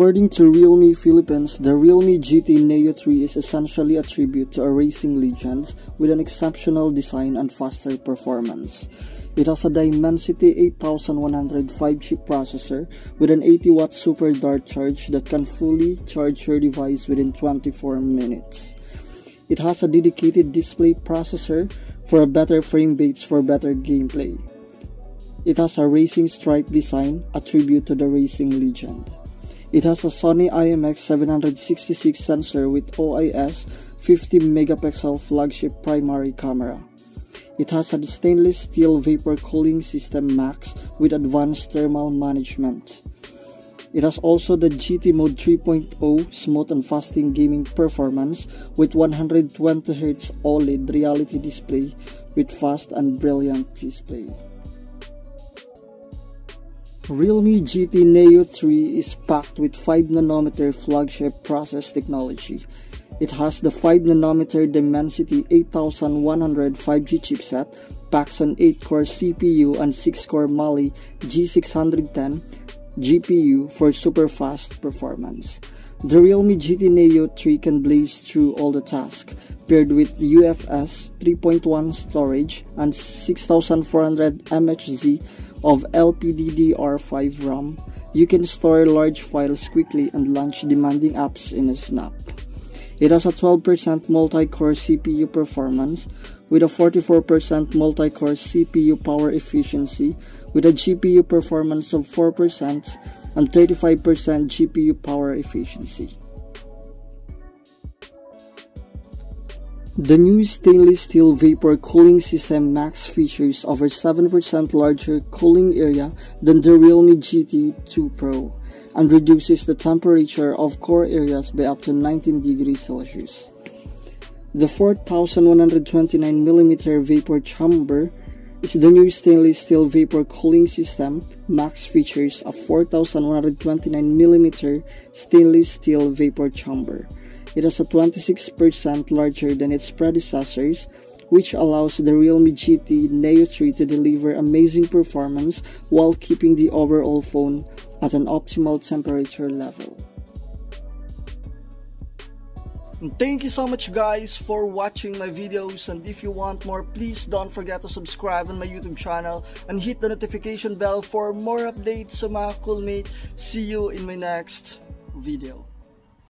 According to Realme Philippines, the Realme GT Neo 3 is essentially a tribute to a racing legend with an exceptional design and faster performance. It has a Dimensity 8105 chip processor with an 80 watt super dart charge that can fully charge your device within 24 minutes. It has a dedicated display processor for better frame rates for better gameplay. It has a racing stripe design, a tribute to the racing legend. It has a Sony IMX766 sensor with OIS 50 megapixel flagship primary camera. It has a stainless steel vapor cooling system max with advanced thermal management. It has also the GT Mode 3.0 smooth and fasting gaming performance with 120Hz OLED reality display with fast and brilliant display. Realme GT Neo 3 is packed with 5nm flagship process technology. It has the 5nm Dimensity 8100 5G chipset, packs an 8-core CPU and 6-core Mali G610 GPU for super fast performance. The Realme GT Neo 3 can blaze through all the tasks, paired with UFS 3.1 storage and 6400 mHz of LPDDR5 RAM, you can store large files quickly and launch demanding apps in a snap. It has a 12% multi-core CPU performance with a 44% multi-core CPU power efficiency with a GPU performance of 4% and 35% GPU power efficiency. The new stainless steel vapor cooling system max features over 7% larger cooling area than the Realme GT 2 Pro and reduces the temperature of core areas by up to 19 degrees Celsius. The 4129mm vapor chamber is the new stainless steel vapor cooling system. Max features a 4129mm stainless steel vapor chamber. It is a 26% larger than its predecessors, which allows the Realme GT Neo 3 to deliver amazing performance while keeping the overall phone at an optimal temperature level. Thank you so much guys for watching my videos and if you want more please don't forget to subscribe on my YouTube channel and hit the notification bell for more updates sa mga coolmate. See you in my next video.